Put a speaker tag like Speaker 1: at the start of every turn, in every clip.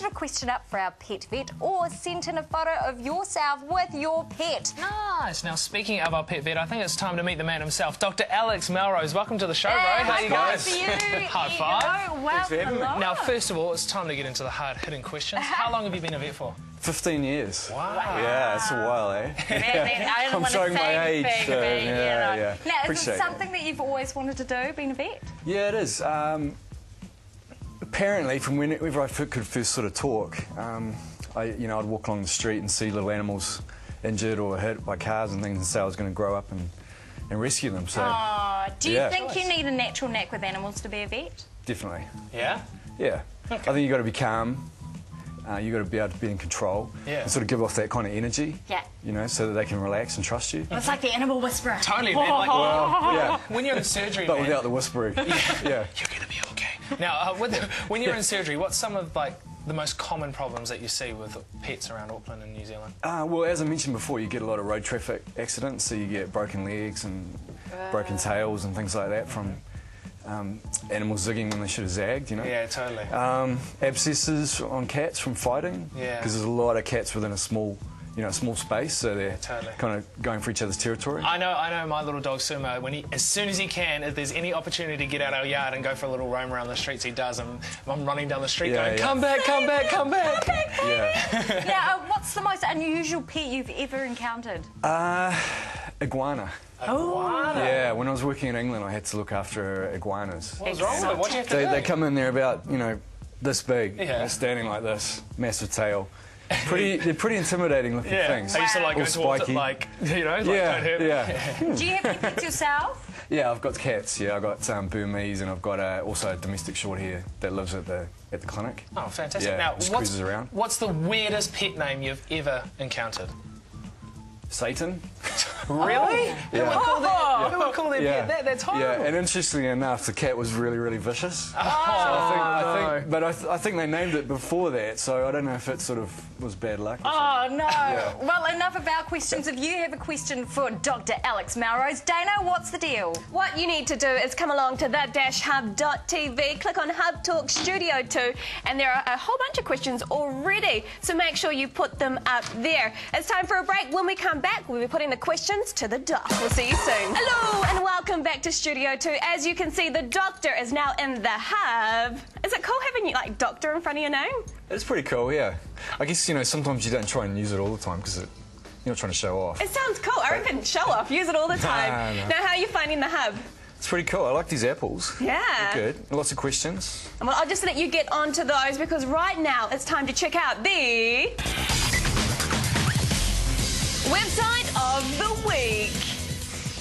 Speaker 1: posted a question up for our pet vet or sent in a photo of yourself with your pet.
Speaker 2: Nice. Now, speaking of our pet vet, I think it's time to meet the man himself, Dr. Alex Melrose. Welcome to the show,
Speaker 1: Hey,
Speaker 2: bro. How
Speaker 1: high
Speaker 2: you
Speaker 1: five
Speaker 2: guys?
Speaker 1: for you.
Speaker 2: High
Speaker 1: Here you
Speaker 2: five.
Speaker 1: Well,
Speaker 3: for
Speaker 1: hello.
Speaker 2: Now, first of all, it's time to get into the hard-hitting questions. How long have you been a vet for?
Speaker 3: 15 years.
Speaker 2: Wow.
Speaker 3: Yeah, it's a while, eh?
Speaker 1: I don't
Speaker 3: I'm
Speaker 1: want to
Speaker 3: showing
Speaker 1: say
Speaker 3: my age, so,
Speaker 1: but,
Speaker 3: yeah,
Speaker 1: you
Speaker 3: yeah.
Speaker 1: Now, is
Speaker 3: Appreciate
Speaker 1: it
Speaker 3: that.
Speaker 1: something that you've always wanted to do, being a vet?
Speaker 3: Yeah, it is. Um, apparently, from whenever I could first sort of talk, um, I, you know, I'd walk along the street and see little animals injured or hurt by cars and things, and say I was going to grow up and, and rescue them. So,
Speaker 1: Oh, do you
Speaker 3: Yeah.
Speaker 1: think you need a natural knack with animals to be a vet?
Speaker 3: definitely.
Speaker 2: Yeah?
Speaker 3: Yeah. I think you've got to be calm. Uh, you've got to be able to be in control
Speaker 2: Yeah.
Speaker 3: and sort of give off that kind of energy.
Speaker 1: Yeah.
Speaker 3: You know, so that they can relax and trust you.
Speaker 1: It's like the animal whisperer.
Speaker 2: Totally, man. Like,
Speaker 3: Well, yeah,
Speaker 2: when you're in surgery,
Speaker 3: but
Speaker 2: man,
Speaker 3: without the whispering. yeah.
Speaker 2: you're going to be okay. Now, uh, with when you're in surgery, what's some of like the most common problems that you see with pets around Auckland and New Zealand?
Speaker 3: Uh, well, as I mentioned before, you get a lot of road traffic accidents, so you get broken legs and broken tails and things like that from um, animals zigging when they should have zagged, you know.
Speaker 2: Yeah, totally.
Speaker 3: Um, abscesses on cats from fighting,
Speaker 2: Yeah.
Speaker 3: because there's a lot of cats within a small, you know, a small space, so they're
Speaker 2: Totally.
Speaker 3: kind of going for each other's territory.
Speaker 2: I know, I know. My little dog Sumo. When he, as soon as he can, if there's any opportunity to get out our yard and go for a little roam around the streets, he does. And I'm running down the street
Speaker 3: Yeah,
Speaker 2: going,
Speaker 3: yeah.
Speaker 2: "Come back, come back, come back!"
Speaker 3: yeah.
Speaker 1: now, uh, what's the most unusual pet you've ever encountered?
Speaker 3: Uh, iguana.
Speaker 2: Oh,
Speaker 3: Yeah, when I was working in England, I had to look after iguanas.
Speaker 2: what's wrong with it? What do you have to
Speaker 3: They,
Speaker 2: do?
Speaker 3: they come in, they're about, you know, this big.
Speaker 2: Yeah.
Speaker 3: Standing like this, massive tail. Pretty, they're pretty intimidating looking
Speaker 2: yeah,
Speaker 3: things.
Speaker 2: I used to like go
Speaker 3: All
Speaker 2: towards it,
Speaker 3: spiky.
Speaker 2: like you know, like don't
Speaker 3: yeah,
Speaker 2: me.
Speaker 3: yeah,
Speaker 1: Do you have any pets yourself?
Speaker 3: yeah. I've got cats. Yeah, I've got um, Burmese, and I've got uh, also a domestic short hair that lives at the at the clinic.
Speaker 2: Oh, fantastic!
Speaker 3: Yeah,
Speaker 2: now,
Speaker 3: just
Speaker 2: what's,
Speaker 3: around.
Speaker 2: what's the weirdest pet name you've ever encountered?
Speaker 3: Satan.
Speaker 2: Really? Who would call their, who would call their
Speaker 3: Yeah, oh.
Speaker 2: pet that? That's horrible.
Speaker 3: yeah. And interestingly enough, the cat was really, really vicious.
Speaker 2: Oh,
Speaker 3: So I oh. think, I think, oh, but I, th- I think they named it before that, so I don't know if it sort of was bad luck.
Speaker 1: Oh, no. Well, enough of our questions. If you have a question for Dr. Alex Melrose, Dana, what's the deal?
Speaker 4: What you need to do is come along to the-hub.tv, click on Hub Talk Studio 2, and there are a whole bunch of questions already, so make sure you put them up there. It's time for a break. When we come back, we'll be putting the questions to the doc. We'll see you soon. Hello, and welcome back to Studio 2. As you can see, the doctor is now in the hub. Is it cool having, you like, doctor in front of your name?
Speaker 3: It's pretty cool, yeah. I guess, you know, sometimes you don't try and use it all the time because you're not trying to show off.
Speaker 4: It sounds cool. I reckon show off. Use it all the time.
Speaker 3: no.
Speaker 4: Now, how are you finding the hub?
Speaker 3: It's pretty cool. I like these apples.
Speaker 4: Yeah.
Speaker 3: They're good. Lots of questions.
Speaker 4: Well, I'll just let you get on to those because right now it's time to check out the week.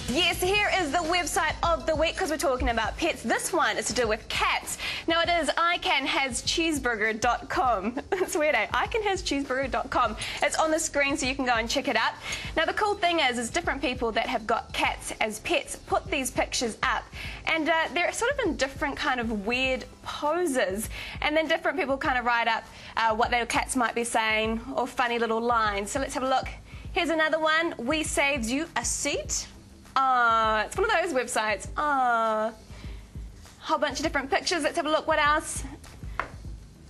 Speaker 4: Yes, here is the website of the week because we're talking about pets. This one is to do with cats. Now it is icanhascheeseburger.com. It's weird, eh? icanhascheeseburger.com. It's on the screen so you can go and check it out. Now the cool thing is, is different people that have got cats as pets put these pictures up, and uh, they're sort of in different kind of weird poses, and then different people kind of write up uh, what their cats might be saying or funny little lines. So let's have a look. Here's another one. We saved you a seat. Ah, it's one of those websites. Ah, whole bunch of different pictures. Let's have a look. What else?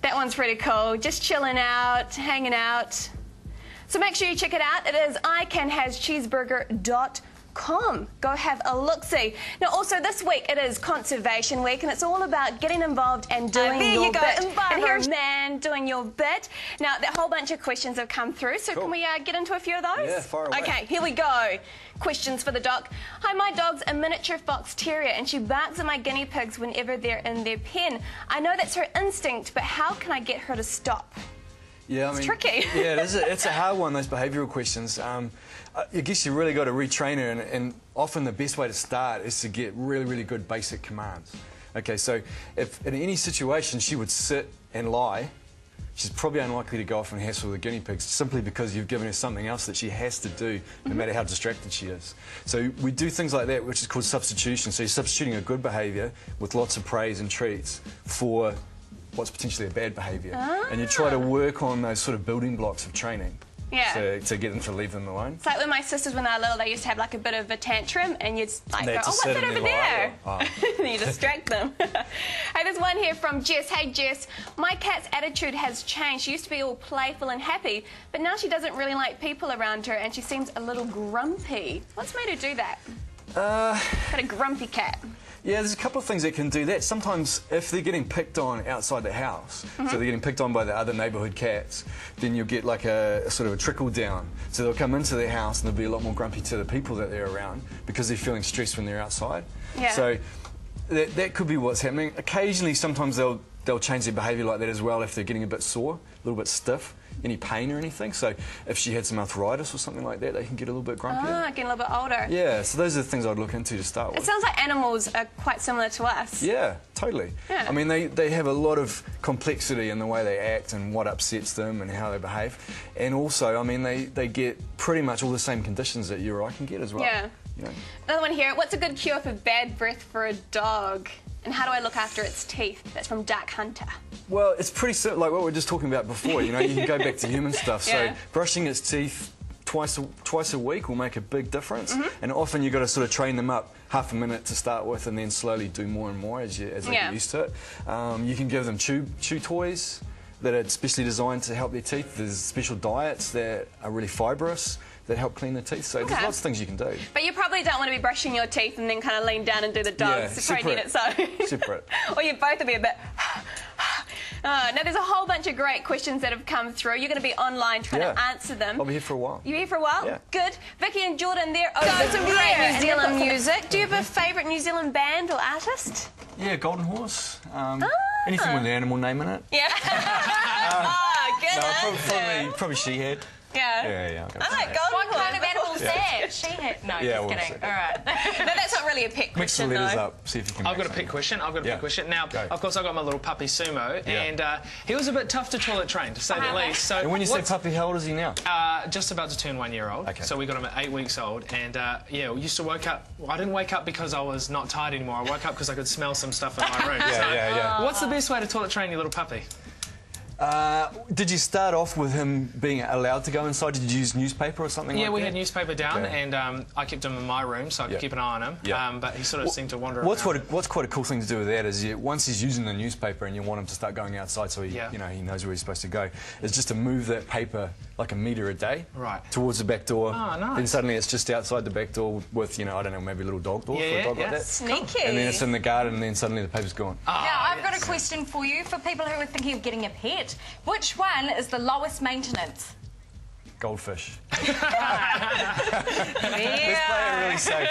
Speaker 4: That one's pretty cool. Just chilling out, hanging out. So make sure you check it out. It is icanhascheeseburger.com. Go have a look see. Now, also this week it is Conservation Week, and it's all about getting involved and doing
Speaker 1: there
Speaker 4: your
Speaker 1: you go,
Speaker 4: bit. And here's
Speaker 1: environment.
Speaker 4: man doing your bit. Now, a whole bunch of questions have come through, so can we uh, get into a few of those?
Speaker 3: Yeah, fire away.
Speaker 4: Okay, here we go. Questions for the doc. Hi, my dog's a miniature fox terrier, and she barks at my guinea pigs whenever they're in their pen. I know that's her instinct, but how can I get her to stop?
Speaker 3: Yeah, I mean,
Speaker 4: tricky.
Speaker 3: yeah, it is a, it's a hard one. Those behavioural questions. Um, I I guess you really got to retrain her, and, and often the best way to start is to get really, really good basic commands. Okay, so if in any situation she would sit and lie, she's probably unlikely to go off and hassle the guinea pigs simply because you've given her something else that she has to do, no matter how distracted she is. So we do things like that, which is called substitution. So you're substituting a good behaviour with lots of praise and treats for what's potentially a bad behaviour. And you try to work on those sort of building blocks of training
Speaker 4: Yeah.
Speaker 3: to, to get them to leave them alone.
Speaker 4: It's like when my sisters, when they were little, they used to have like a bit of a tantrum, and you'd like go, "Oh, what's that over there?"
Speaker 3: Oh.
Speaker 4: and you distract them. hey, there's one here from Jess. Hey, Jess. My cat's attitude has changed. She used to be all playful and happy, but now she doesn't really like people around her and she seems a little grumpy. What's made her do that?
Speaker 3: Uh,
Speaker 4: Got a grumpy cat.
Speaker 3: Yeah, there's a couple of things that can do that. Sometimes, if they're getting picked on outside the house, so mm-hmm. they're getting picked on by the other neighbourhood cats, then you'll get like a, a sort of a trickle down. So they'll come into their house and they'll be a lot more grumpy to the people that they're around because they're feeling stressed when they're outside.
Speaker 4: Yeah.
Speaker 3: So that, that could be what's happening. Occasionally, sometimes they'll they'll change their behaviour like that as well if they're getting a bit sore, a little bit stiff, any pain or anything. So if she had some arthritis or something like that, they can get a little bit grumpier.
Speaker 4: Ah, getting a little bit older.
Speaker 3: Yeah, so those are the things I'd look into to start with.
Speaker 4: It sounds like animals are quite similar to us.
Speaker 3: Yeah, totally.
Speaker 4: Yeah.
Speaker 3: I mean, they, they have a lot of complexity in the way they act and what upsets them and how they behave. And also, I mean, they, they get pretty much all the same conditions that you or I can get as well.
Speaker 4: Yeah.
Speaker 3: You know?
Speaker 4: Another one here. What's a good cure for bad breath for a dog? And how do I look after its teeth? That's from Dark Hunter.
Speaker 3: Well, it's pretty simple, like what we were just talking about before. You know, you can go back to human stuff.
Speaker 4: Yeah.
Speaker 3: So brushing its teeth twice a, twice a week will make a big difference.
Speaker 4: Mm-hmm.
Speaker 3: And often you've got to sort of train them up half a minute to start with, and then slowly do more and more as you as they
Speaker 4: Yeah.
Speaker 3: get used to it. Um, you can give them chew chew toys that are specially designed to help their teeth. There's special diets that are really fibrous that help clean the teeth. So
Speaker 4: Okay.
Speaker 3: there's lots of things you can do.
Speaker 4: But you probably don't want to be brushing your teeth and then kind of lean down and do the
Speaker 3: Yeah,
Speaker 4: dogs. you probably need it so.
Speaker 3: separate. Separate.
Speaker 4: or you both will be a bit. Uh, now, there's a whole bunch of great questions that have come through. You're going to be online trying to answer them.
Speaker 3: I'll be here for a while.
Speaker 4: You're here for a while?
Speaker 3: Yeah.
Speaker 4: Good. Vicky and Jordan, they're over
Speaker 1: Got some great New
Speaker 4: and they've got
Speaker 1: Zealand music.
Speaker 4: Do you have a favourite New Zealand band or artist?
Speaker 3: Yeah, Golden Horse. Um,
Speaker 4: Ah.
Speaker 3: Anything with an animal name in it.
Speaker 4: Yeah. ah, good
Speaker 3: No, probably, probably, probably she had.
Speaker 4: Yeah.
Speaker 3: Yeah, yeah. I'll go
Speaker 4: I
Speaker 3: for
Speaker 4: like
Speaker 3: that.
Speaker 4: Golden
Speaker 1: What kind of animal is that? She had. No,
Speaker 3: Yeah,
Speaker 1: just
Speaker 3: we'll
Speaker 1: kidding.
Speaker 3: see.
Speaker 1: All right.
Speaker 4: No, that's not really a pet
Speaker 3: Mix the letters
Speaker 4: though.
Speaker 3: up, see if you can
Speaker 2: I've
Speaker 3: make
Speaker 2: got a pick question. I've got a
Speaker 3: Yeah.
Speaker 2: pick question. Now,
Speaker 3: Go.
Speaker 2: of course, I've got my little puppy Sumo,
Speaker 3: Yeah.
Speaker 2: and uh, he was a bit tough to toilet train, to say the
Speaker 4: Uh-huh.
Speaker 2: least. So,
Speaker 3: And when you say puppy, how old is he now?
Speaker 2: Uh, just about to turn one year old.
Speaker 3: Okay.
Speaker 2: So we got him at eight weeks old, and uh, yeah, we used to wake up. Well, I didn't wake up because I was not tired anymore. I woke up because I could smell some stuff in my room.
Speaker 3: Yeah,
Speaker 2: so,
Speaker 3: yeah, yeah.
Speaker 2: What's the best way to toilet train your little puppy?
Speaker 3: Uh, did you start off with him being allowed to go inside? Did you use newspaper or something
Speaker 2: Yeah,
Speaker 3: like
Speaker 2: we
Speaker 3: that?
Speaker 2: had newspaper down,
Speaker 3: Okay.
Speaker 2: and um, I kept him in my room so I could
Speaker 3: Yeah.
Speaker 2: keep an eye on him.
Speaker 3: Yeah.
Speaker 2: Um, but he sort of seemed to wander
Speaker 3: What's,
Speaker 2: around.
Speaker 3: what a, what's quite a cool thing to do with that is you, once he's using the newspaper and you want him to start going outside so he,
Speaker 2: Yeah.
Speaker 3: you know, he knows where he's supposed to go, is just to move that paper like a metre a day
Speaker 2: Right.
Speaker 3: towards the back door.
Speaker 2: Oh, nice.
Speaker 3: Then suddenly it's just outside the back door with, you know, I don't know, maybe a little dog door for
Speaker 2: Yeah,
Speaker 3: a dog
Speaker 2: yeah.
Speaker 3: like that.
Speaker 4: Sneaky.
Speaker 3: And then it's in the garden and then suddenly the paper's gone.
Speaker 2: Ah,
Speaker 1: Now, I've got a question for you for people who are thinking of getting a pet. Which one is the lowest maintenance?
Speaker 3: Goldfish.
Speaker 4: Yeah.
Speaker 3: really safe.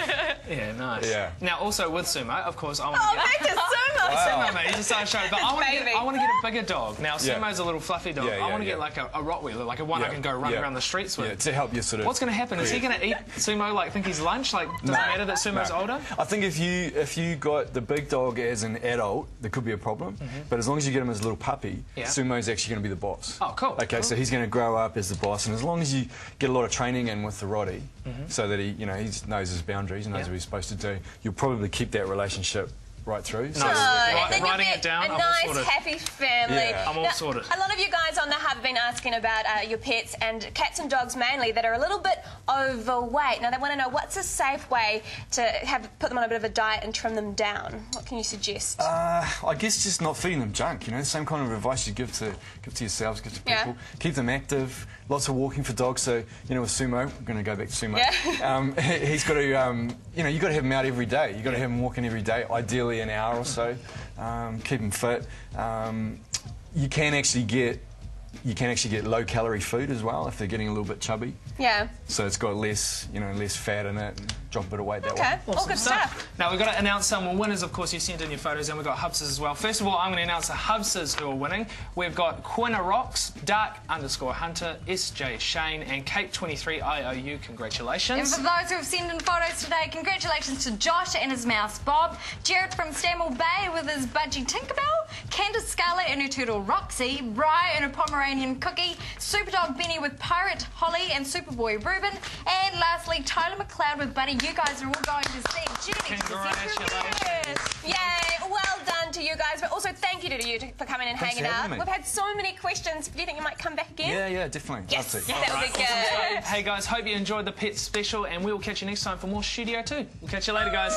Speaker 2: Yeah, nice.
Speaker 3: Yeah.
Speaker 2: Now, also with Sumo, of course, I want
Speaker 4: Oh,
Speaker 2: to get.
Speaker 4: thank you so much.
Speaker 2: Sumo, mate, he's a side show, but I want to get,
Speaker 4: Baby.
Speaker 2: I want to get a bigger dog. Now,
Speaker 3: Yeah.
Speaker 2: Sumo's a little fluffy dog.
Speaker 3: Yeah,
Speaker 2: I want to
Speaker 3: yeah.
Speaker 2: get like a, a Rottweiler, like a one I
Speaker 3: Yeah,
Speaker 2: can go run
Speaker 3: yeah.
Speaker 2: around the streets with.
Speaker 3: Yeah, to help you sort of.
Speaker 2: What's going to happen? Is he going to eat Sumo like think he's lunch? Like does
Speaker 3: No,
Speaker 2: it matter that Sumo's
Speaker 3: no.
Speaker 2: older?
Speaker 3: I think if you if you got the big dog as an adult, there could be a problem. But as long as you get him as a little puppy,
Speaker 2: Mm-hmm. Yeah.
Speaker 3: Sumo's actually going to be the boss.
Speaker 2: Oh, cool,
Speaker 3: Okay,
Speaker 2: cool.
Speaker 3: so he's going to grow up as the boss, and as long as you get a lot of training in with the Roddy, mm-hmm. so that he you know he knows his boundaries, and knows.
Speaker 2: Yeah.
Speaker 3: what he's supposed to do, you'll probably keep that relationship right through. So-
Speaker 2: Nice.
Speaker 4: Oh,
Speaker 2: Right-
Speaker 4: and then you'll
Speaker 2: writing
Speaker 4: be
Speaker 2: it down,
Speaker 4: A
Speaker 2: I'm
Speaker 4: nice,
Speaker 2: sorted.
Speaker 4: happy family.
Speaker 3: Yeah.
Speaker 2: I'm all
Speaker 4: Now,
Speaker 2: sorted.
Speaker 4: A lot of you guys on the hub have been asking about uh, your pets and cats and dogs mainly that are a little bit overweight. Now they want to know what's a safe way to have put them on a bit of a diet and trim them down. What can you suggest?
Speaker 3: Uh, I guess just not feeding them junk. You know, the same kind of advice you give to give to yourselves, give to
Speaker 4: Yeah.
Speaker 3: people. Keep them active. Lots of walking for dogs. So you know, with sumo, we're going to go back to sumo.
Speaker 4: Yeah.
Speaker 3: Um, he- he's got to, um, you know, you got to have him out every day. You got to have him walking every day, ideally an hour or so. Um, keep them fit. Um, you can actually get. You can actually get low calorie food as well if they're getting a little bit chubby.
Speaker 4: yeah.
Speaker 3: So it's got less, you know, less fat in it, drop a bit of weight that
Speaker 4: Okay.
Speaker 3: way.
Speaker 4: All good stuff.
Speaker 2: Now we've got to announce some winners. Of course, you sent in your photos, and we've got Hubses as well. First of all, I'm going to announce the Hubses who are winning. We've got Quinna Rocks, Dark underscore Hunter, SJ Shane, and Kate 23 IOU. Congratulations.
Speaker 1: And for those who have sent in photos today, congratulations to Josh and his mouse Bob, Jared from Stanwell Bay with his budgie Tinkerbell, Candace Scarlett and her turtle Roxy, Rye and her Pomeranian Cookie, Superdog Benny with Pirate Holly and Superboy Ruben, and lastly Tyler McLeod with Buddy. You guys are all going to see Jenny.
Speaker 2: Congratulations.
Speaker 4: Yay! Well done to you guys, but also thank you to you for coming and
Speaker 3: Thanks
Speaker 4: hanging out.
Speaker 3: me.
Speaker 4: We've had so many questions. Do you think you might come back again?
Speaker 3: Yeah, yeah, definitely.
Speaker 4: Yes,
Speaker 3: to.
Speaker 4: that would be good.
Speaker 2: Hey guys, hope you enjoyed the pet special, and we will catch you next time for more Studio 2. We'll catch you later, guys.